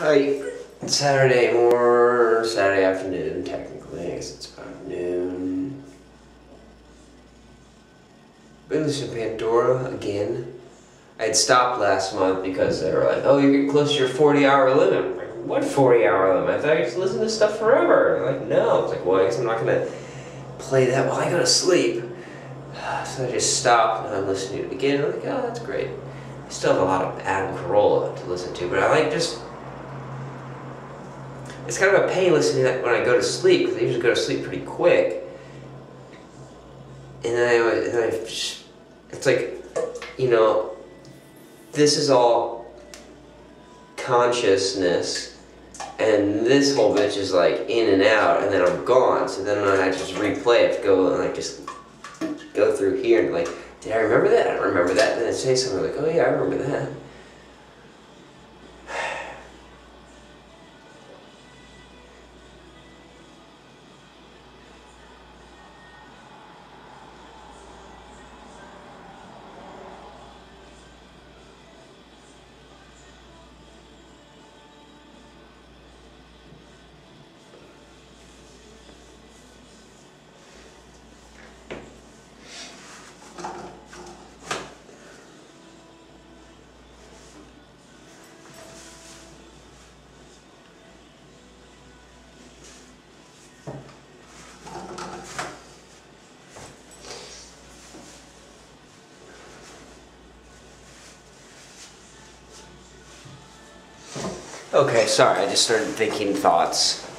Hi. Saturday morning, Saturday afternoon, technically. I guess it's about noon. Been listening to Pandora again. I had stopped last month because they were like, oh, you're getting close to your 40 hour limit. I'm like, what 40 hour limit? I thought you just listen to stuff forever. They're like, no. It's like, well, I guess I'm not going to play that while I go to sleep. So I just stopped and I'm listening to it again. I'm like, oh, that's great. I still have a lot of Adam Carolla to listen to, but I like just it's kind of a pain listening to that when I go to sleep because I usually go to sleep pretty quick. And then I, and I it's like, you know, this is all consciousness, and this whole bitch is like in and out, and then I'm gone. So then I just replay it, go and like just go through here and like, did I remember that? I don't remember that. And then I say something like, oh yeah, I remember that. Okay, sorry, I just started thinking thoughts.